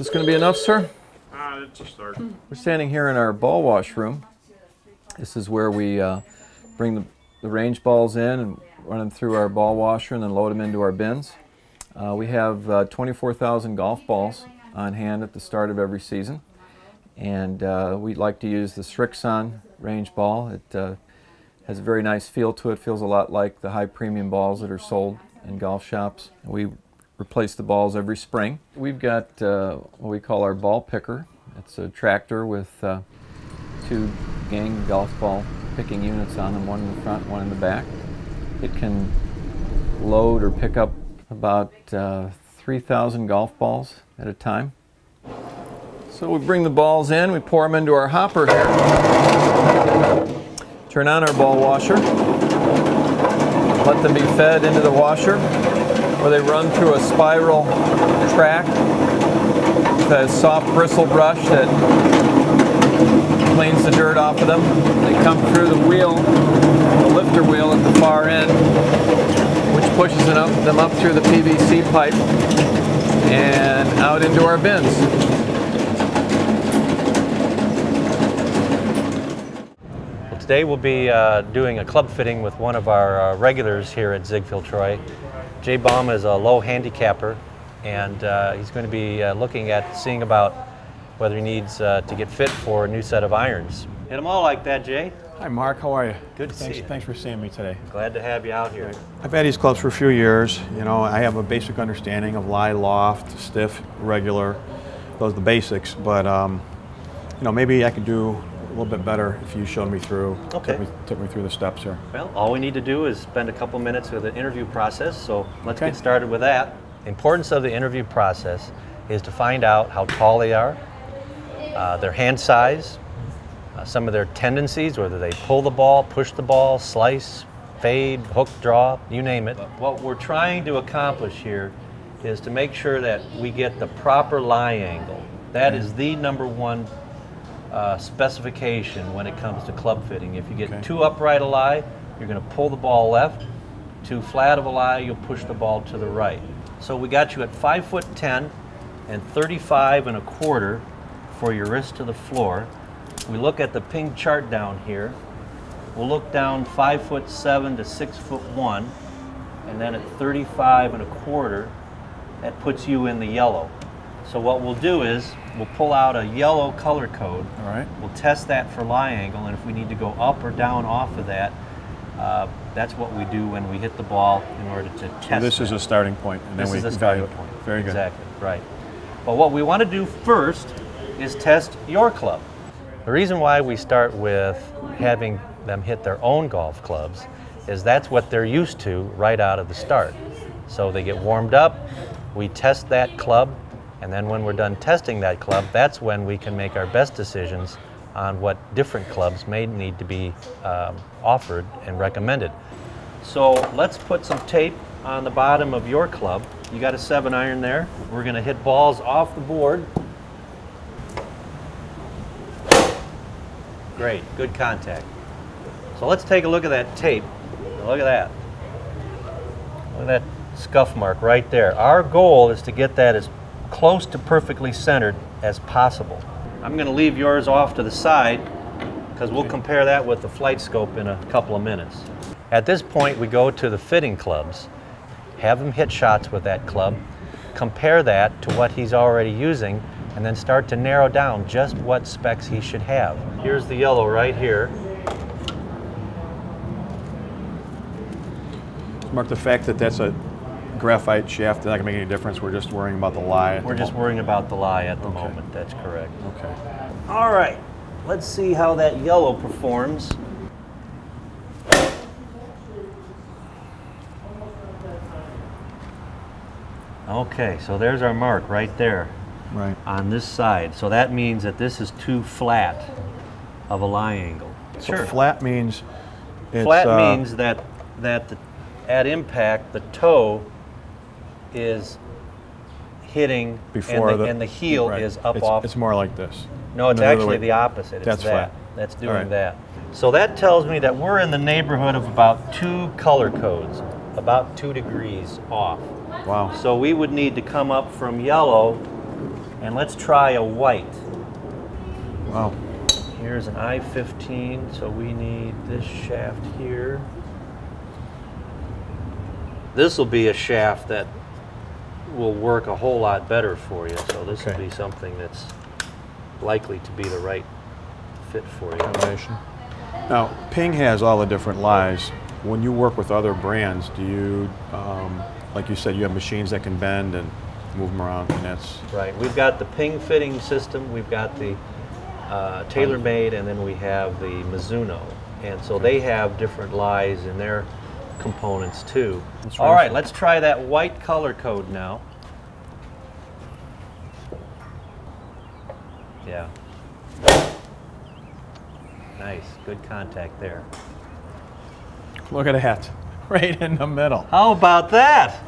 this going to be enough, sir? Uh, it's a start. We're standing here in our ball wash room. This is where we uh, bring the, the range balls in and run them through our ball washer and then load them into our bins. Uh, we have uh, 24,000 golf balls on hand at the start of every season. And uh, we like to use the Srixon range ball. It uh, has a very nice feel to it. Feels a lot like the high premium balls that are sold in golf shops. We replace the balls every spring. We've got uh, what we call our ball picker. It's a tractor with uh, two gang golf ball picking units on them, one in the front, one in the back. It can load or pick up about uh, 3,000 golf balls at a time. So we bring the balls in, we pour them into our hopper here. Turn on our ball washer. Let them be fed into the washer where they run through a spiral track with a soft bristle brush that cleans the dirt off of them. They come through the wheel, the lifter wheel at the far end, which pushes them up, them up through the PVC pipe and out into our bins. Today we'll be uh, doing a club fitting with one of our uh, regulars here at Zigfield Troy. Jay Bolm is a low handicapper and uh, he's going to be uh, looking at seeing about whether he needs uh, to get fit for a new set of irons. Hit them all like that, Jay. Hi, Mark. How are you? Good to thanks, see you. Thanks for seeing me today. Glad to have you out here. I've had these clubs for a few years. You know, I have a basic understanding of lie, loft, stiff, regular. Those are the basics. But um, you know, maybe I could do a little bit better if you showed me through. Okay. Took me, took me through the steps here. Well, all we need to do is spend a couple minutes with the interview process, so let's Okay. get started with that. The importance of the interview process is to find out how tall they are, uh, their hand size, uh, some of their tendencies, whether they pull the ball, push the ball, slice, fade, hook, draw, you name it. What we're trying to accomplish here is to make sure that we get the proper lie angle. That is the number one uh, specification when it comes to club fitting. If you get Okay. too upright a lie, you're going to pull the ball left. Too flat of a lie, you'll push the ball to the right. So we got you at five foot ten and 35 and a quarter for your wrist to the floor. We look at the ping chart down here. We'll look down five foot seven to six foot one, and then at 35 and a quarter, that puts you in the yellow. So what we'll do is we'll pull out a yellow color code. All right. We'll test that for lie angle, and if we need to go up or down off of that, uh, that's what we do when we hit the ball in order to test. So this is a starting point, and then we This is a starting evaluate. point. Very good. Exactly, right. But what we want to do first is test your club. The reason why we start with having them hit their own golf clubs is that's what they're used to right out of the start. So they get warmed up, we test that club, and then when we're done testing that club, that's when we can make our best decisions on what different clubs may need to be um, offered and recommended. So let's put some tape on the bottom of your club. You got a seven iron there. We're gonna hit balls off the board. Great, good contact. So let's take a look at that tape. Look at that. Look at that scuff mark right there. Our goal is to get that as close to perfectly centered as possible. I'm gonna leave yours off to the side because we'll compare that with the flight scope in a couple of minutes. At this point, we go to the fitting clubs, have him hit shots with that club, compare that to what he's already using, and then start to narrow down just what specs he should have. Here's the yellow right here. Mark, the fact that that's a graphite shaft, not gonna make any difference. We're just worrying about the lie. at We're the just moment. worrying about the lie at the Okay. moment, that's correct. Okay. All right, let's see how that yellow performs. Okay, so there's our mark right there Right. on this side. So that means that this is too flat of a lie angle. So flat means it's Flat uh, means that that the, at impact the toe is hitting before and the, the and the heel right. is up it's, off It's more like this. no, it's No, actually the opposite. It's That's that. flat. That's doing right. that. So that tells me that we're in the neighborhood of about two color codes, about two degrees off. Wow. So we would need to come up from yellow And let's try a white. Wow. Here's an I-15, so we need this shaft here. This will be a shaft that will work a whole lot better for you, so this will be something that's likely to be the right fit for you. Combination. Now, Ping has all the different lies. When you work with other brands, do you, um, like you said, you have machines that can bend and move them around, and that's Right, we've got the ping fitting system, we've got the uh, TaylorMade, and then we have the Mizuno. And so they have different lies in their components too. All right. let's try that white color code now. Yeah. Nice, good contact there. look at that, right in the middle. How about that?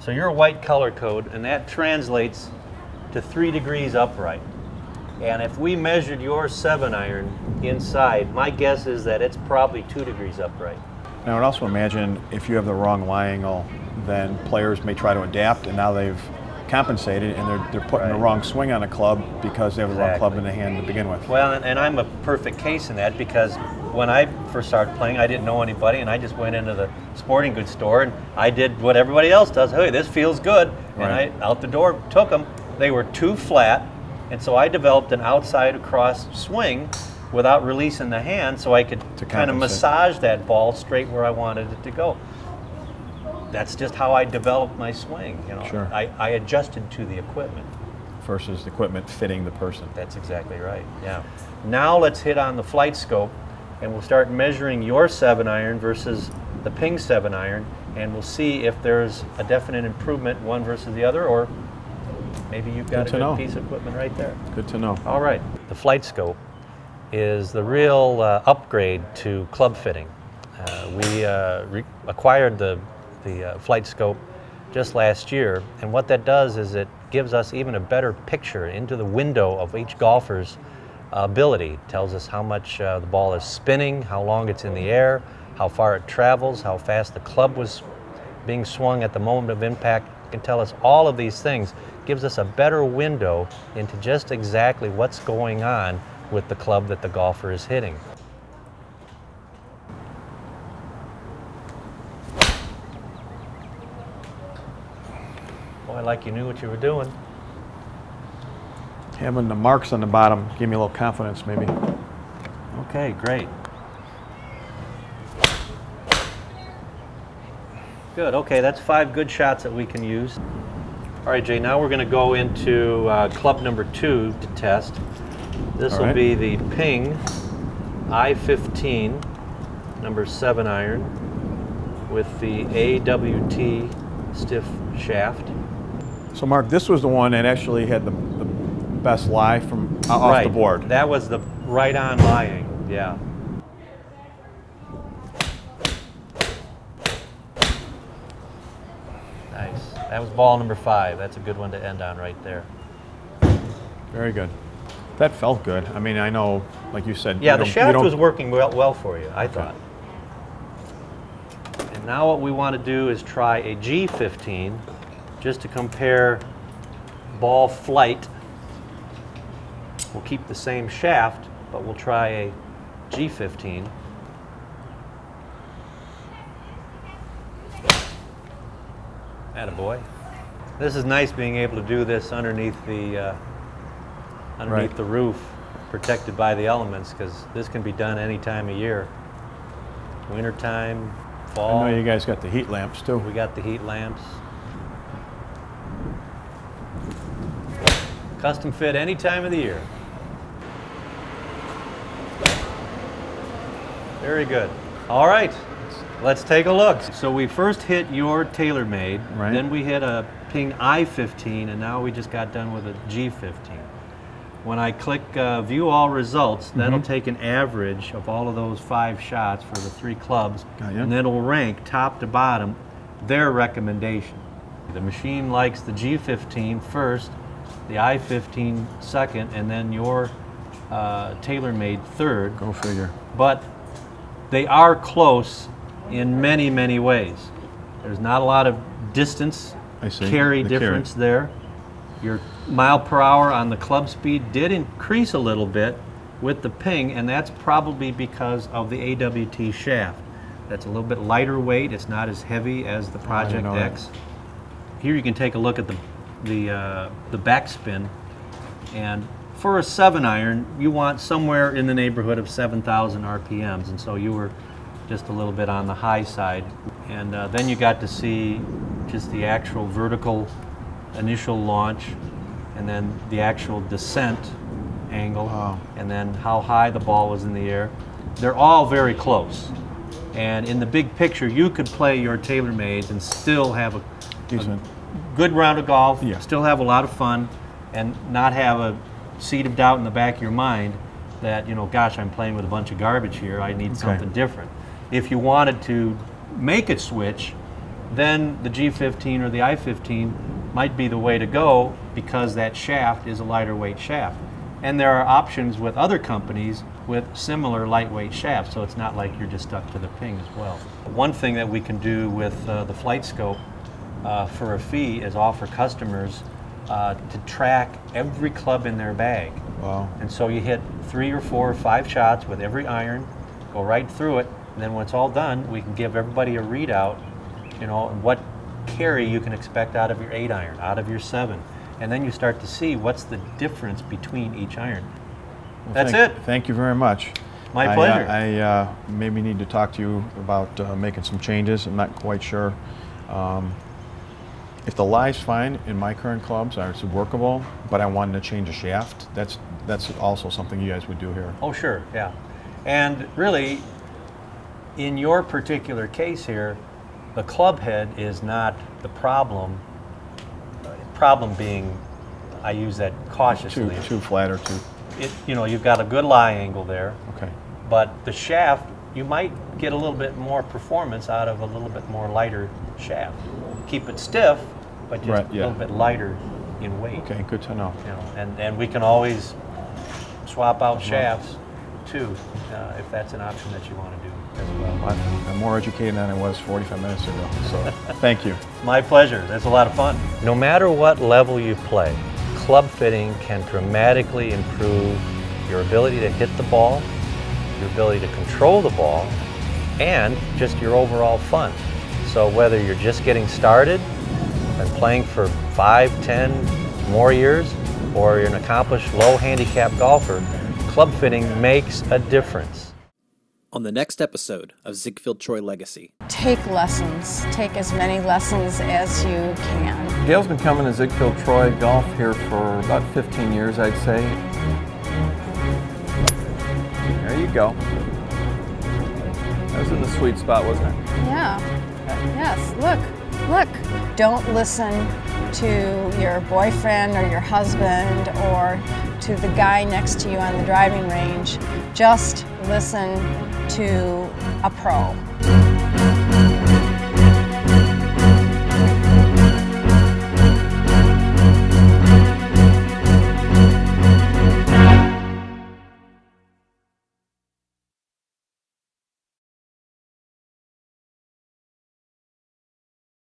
so you're a white color code, and that translates to three degrees upright. And if we measured your seven iron inside, my guess is that it's probably two degrees upright. Now, I would also imagine if you have the wrong lie angle, then players may try to adapt, and now they've compensated, and they're, they're putting the wrong swing on a club because they have the wrong club in the hand to begin with. Well, and, and I'm a perfect case in that because when I first started playing, I didn't know anybody, and I just went into the sporting goods store and I did what everybody else does. Hey, this feels good, and Right. I out the door took them. They were too flat, and so I developed an outside across swing without releasing the hand, so I could To kind of massage that ball straight where I wanted it to go. That's just how I developed my swing. You know, Sure. I, I adjusted to the equipment. versus the equipment fitting the person. That's exactly right. Yeah. Now let's hit on the flight scope, and we'll start measuring your seven iron versus the ping seven iron, and we'll see if there's a definite improvement one versus the other, or maybe you've got Good a good know. piece of equipment right there. Good to know. All right. The flight scope is the real uh, upgrade to club fitting. Uh, we uh, re- acquired the, the uh, flight scope just last year, and what that does is it gives us even a better picture into the window of each golfer's ability. tells us how much uh, the ball is spinning, how long it's in the air, how far it travels, how fast the club was being swung at the moment of impact can tell us all of these things gives us a better window into just exactly what's going on with the club that the golfer is hitting. Boy, like you knew what you were doing. Having the marks on the bottom give me a little confidence, maybe. Okay, great. Good, okay, that's five good shots that we can use. All right, Jay, now we're going to go into uh, club number two to test. This will right. be the Ping I-15, number seven iron, with the AWT stiff shaft. So, Mark, this was the one that actually had the, the best lie from uh, off right. the board. That was the right on lying, yeah. That was ball number five. That's a good one to end on right there. Very good. That felt good. I mean, I know, like you said. Yeah, you the shaft was working well, well for you, I thought. And now what we want to do is try a G15 just to compare ball flight. We'll keep the same shaft, but we'll try a G15. Attaboy. This is nice being able to do this underneath the uh, underneath Right. the roof, protected by the elements, because this can be done any time of year. Wintertime, I fall. know you guys got the heat lamps too. We got the heat lamps. Custom fit any time of the year. Very good. All right, let's take a look. So we first hit your TaylorMade, Right. then we hit a Ping I-15, and now we just got done with a G15. When I click uh, View All Results, that'll Mhm. take an average of all of those five shots for the three clubs, and then it'll rank top to bottom their recommendation. The machine likes the G15 first, the I-15 second, and then your uh, TaylorMade third. Go figure. But they are close in many, many ways. There's not a lot of distance carry The carry. difference there. Your mile per hour on the club speed did increase a little bit with the ping, and that's probably because of the AWT shaft. That's a little bit lighter weight. It's not as heavy as the Project know that. X. Here you can take a look at the the uh, the backspin, and for a seven iron, you want somewhere in the neighborhood of 7,000 RPMs, and so you were just a little bit on the high side. And uh, then you got to see just the actual vertical initial launch, and then the actual descent angle, Wow. and then how high the ball was in the air. They're all very close. And in the big picture, you could play your TaylorMades and still have a Decent. good round of golf, Yeah. still have a lot of fun, and not have a seed of doubt in the back of your mind that, you know, gosh, I'm playing with a bunch of garbage here, I need something different. If you wanted to make it switch, then the G15 or the I15 might be the way to go because that shaft is a lighter weight shaft. And there are options with other companies with similar lightweight shafts, so it's not like you're just stuck to the ping as well. One thing that we can do with uh, the flight scope uh, for a fee is offer customers uh, to track every club in their bag. Wow. And so you hit three or four or five shots with every iron, go right through it, and then when it's all done, we can give everybody a readout, you know, and what carry you can expect out of your eight iron, out of your seven. And then you start to see what's the difference between each iron. Well, That's thank, it. Thank you very much. My I, uh, pleasure. I uh, maybe need to talk to you about uh, making some changes. I'm not quite sure. Um, if the lie's fine in my current clubs, are it's workable, but I wanted to change a shaft, that's that's also something you guys would do here. Oh, sure, yeah. And really, in your particular case here, the club head is not the problem. Uh, Problem being, I use that cautiously. too flat or too. It, you know, you've got a good lie angle there, Okay. but the shaft, you might get a little bit more performance out of a little bit more lighter shaft. Keep it stiff, but just Right, a little bit lighter in weight. Okay. Good to know. You know, and, and we can always swap out shafts too, uh, if that's an option that you want to do as well. I'm I'm more educated than I was 45 minutes ago. So thank you. My pleasure. That's a lot of fun. No matter what level you play, club fitting can dramatically improve your ability to hit the ball, your ability to control the ball, and just your overall fun. So whether you're just getting started, and playing for five, ten more years, or you're an accomplished low handicap golfer, club fitting makes a difference. On the next episode of Zigfield Troy Legacy, Take lessons. Take as many lessons as you can. Gail's been coming to Zigfield Troy Golf here for about 15 years, I'd say. There you go. That was in the sweet spot, wasn't it? Yeah. Yes. Look. Look. Don't listen to your boyfriend or your husband or to the guy next to you on the driving range. Just listen to a pro.